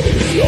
Hallelujah.